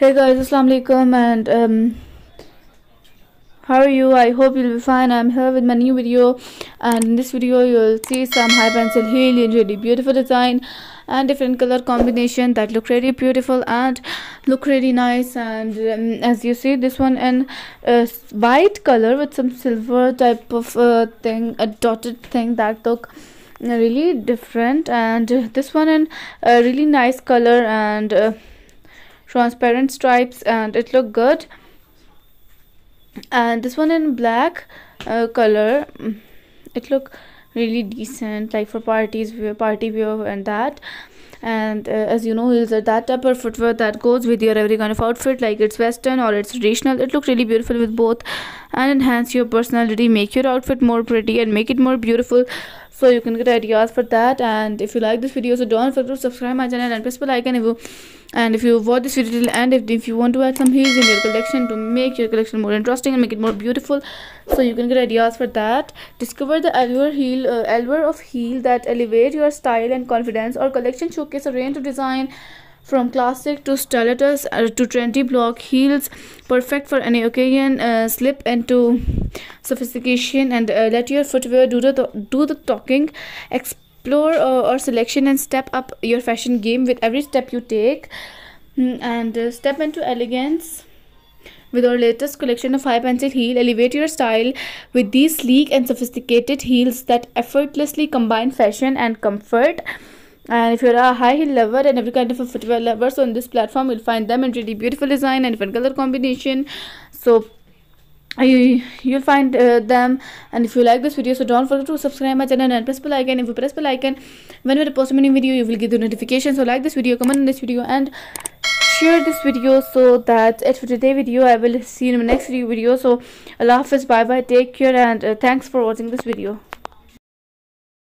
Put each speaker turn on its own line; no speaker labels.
hey guys assalamu alaikum and um how are you? I hope you'll be fine. I'm here with my new video and in this video you'll see some high pencil heel in really beautiful design and different color combination that look really beautiful and look really nice and um, as you see this one in uh, white color with some silver type of uh, thing a dotted thing that look really different and this one in a really nice color and uh, transparent stripes and it looked good. And this one in black uh, color it look really decent like for parties party wear and that and uh, as you know heels are that type of footwear that goes with your every kind of outfit like it's western or it's traditional. It looks really beautiful with both and enhance your personality make your outfit more pretty and make it more beautiful. So you can get ideas for that. And if you like this video so don't forget to subscribe my channel and press the icon if you and if you watch this video till end if, if you want to add some heels in your collection to make your collection more interesting and make it more beautiful so you can get ideas for that. Discover the allure heel uh, allure of heel that elevate your style and confidence our collection showcase a range of design from classic to stylish uh, to trendy block heels perfect for any occasion uh, slip into sophistication and uh, let your footwear do the do the talking explore uh, or selection and step up your fashion game with every step you take. Mm, and uh, step into elegance with our latest collection of high pencil heel. Elevate your style with these sleek and sophisticated heels that effortlessly combine fashion and comfort and if you're a high heel lover and every kind of a footwear lover so on this platform you'll find them in really beautiful design and different color combination. So you you'll find uh, them. And if you like this video so don't forget to subscribe my channel and press the icon if you press the icon whenever I post a new video you will get the notification. So like this video comment on this video and share this video so that it for today video i will see you in my next video. So allah hafiz bye bye take care and uh, thanks for watching this video